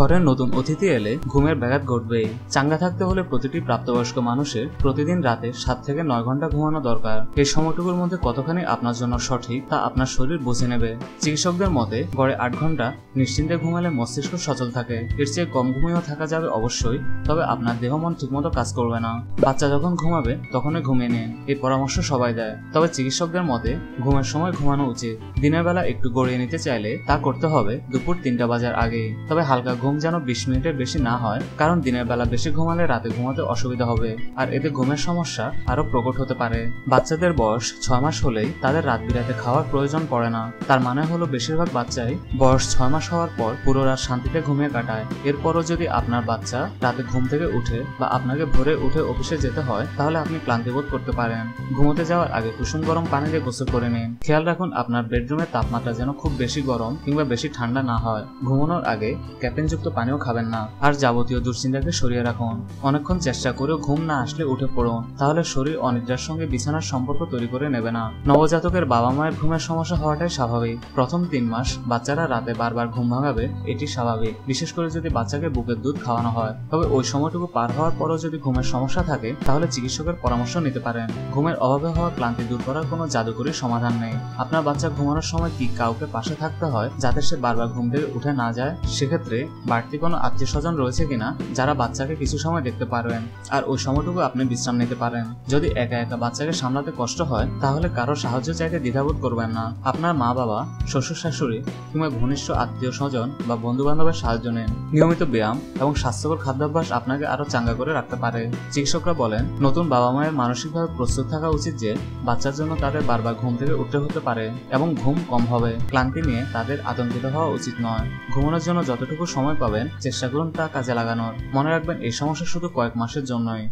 ঘরে নতুন অতিথি এলে ঘুমের ব্যাঘাত ঘটবেই। চাঙ্গা থাকতে হলে প্রতিটি প্রাপ্তবয়স্ক মানুষের প্রতিদিন রাতে সাত থেকে নয় ঘণ্টা ঘুমানো দরকার। এই সময়টুকুর মধ্যে কতখানি আপনার জন্য সঠিক তা আপনার শরীর বুঝে নেবে। চিকিৎসকদের মতে, গড়ে আট ঘণ্টা নিশ্চিন্তে ঘুমালে মস্তিষ্ক সচল থাকে। এর চেয়ে কম ঘুমিয়েও থাকা যাবে অবশ্যই, তবে আপনার দেহ মন ঠিকমতো কাজ করবে না। বাচ্চা যখন ঘুমাবে, তখনই ঘুমিয়ে নিন। এই পরামর্শ সবাই দেয়। তবে চিকিৎসকদের মতে, ঘুমের সময় ঘুমানো উচিত। দিনের বেলা একটু গড়িয়ে নিতে চাইলে তা করতে হবে দুপুর তিনটা বাজার আগে তবে হালকা ঘুম যেন বিশ মিনিটের বেশি না হয়, কারণ দিনের বেলা বেশি ঘুমালে রাতে ঘুমাতে অসুবিধা হবে। আর এতে ঘুমের সমস্যা আরও প্রকট হতে পারে। বাচ্চাদের বয়স ছয় মাস হলেই তাদের রাত বিরাতে খাওয়ার প্রয়োজন পড়ে না। তার মানে হলো বেশিরভাগ বাচ্চাই বয়স ছয় মাস হওয়ার পর পুরো রাত শান্তিতে ঘুমিয়ে কাটায়। এরপরও যদি আপনার বাচ্চা রাতে ঘুম থেকে উঠে বা আপনাকে ভোরে উঠে অফিসে যেতে হয়, তাহলে আপনি ক্লান্তি বোধ করতে পারেন। ঘুমোতে যাওয়ার আগে কুসুম গরম পানি দিয়ে গোসল করে নিন। খেয়াল রাখুন আপনার বেডরুমের তাপমাত্রা যেন খুব বেশি গরম কিংবা বেশি ঠান্ডা না হয়। ঘুমানোর আগে ক্যাফেনযুক্ত পানিও খাবেন না। আর যাবতীয় দুশ্চিন্তাকে সরিয়ে রাখুন। অনেকক্ষণ চেষ্টা করেও ঘুম না আসলে উঠে পড়ুন। তাহলে শরীর অনিদ্রার সঙ্গে বিছানার সম্পর্ক তৈরি করে নেবে না। নবজাতকের বাবা মায়ের ঘুমের সমস্যা হওয়াটাই স্বাভাবিক। প্রথম তিন মাস বাচ্চারা রাতে বারবার ঘুম ভাঙাবে, এটি স্বাভাবিক। বিশেষ করে যদি বাচ্চাকে বুকের দুধ খাওয়ানো হয়। তবে ওই সময়টুকু পার হওয়ার পরও যদি ঘুমের সমস্যা থাকে, তাহলে চিকিৎসকের পরামর্শ নিতে পারেন। ঘুমের অভাবে হওয়া ক্লান্তি দূর করার কোনো জাদুকরী সমাধান নেই। আপনার বাচ্চা ঘুমানোর সময় কি কাউকে পাশে থাকতে হয়, যাতে সে বারবার ঘুম থেকে উঠে না যায়? সেক্ষেত্রে বাড়তি কোনো আত্মীয় স্বজন রয়েছে কিনা, যারা বাচ্চাকে কিছু সময় দেখতে পারবেন। আর ওই সময়টুকু আপনি বিশ্রাম নিতে পারেন। যদি একা একা বাচ্চাকে সামলাতে কষ্ট হয়, তাহলে কারও সাহায্য চাইতে দ্বিধাবোধ করবেন না। আপনার মা বাবা শ্বশুর শাশুড়ি কিংবা ঘনিষ্ঠ আত্মীয় স্বজন বা বন্ধু বান্ধবের সাহায্য নিন। নিয়মিত ব্যায়াম এবং স্বাস্থ্যকর খাদ্যাভ্যাস আপনাকে আরও চাঙ্গা করে রাখতে পারে। চিকিৎসকরা বলেন, নতুন বাবা মায়ের মানসিকভাবে প্রস্তুত থাকা উচিত যে, বাচ্চার জন্য তাদের বারবার ঘুম থেকে উঠতে হতে পারে এবং ঘুম কম হবে। ক্লান্তি নিয়ে তাদের আতঙ্কিত হওয়া উচিত নয়। ঘুমানোর জন্য যতটুকু সময় পাবেন। চেষ্টা করুন তা কাজে লাগানোর। মনে রাখবেন, এই সমস্যা শুধু কয়েক মাসের জন্যই।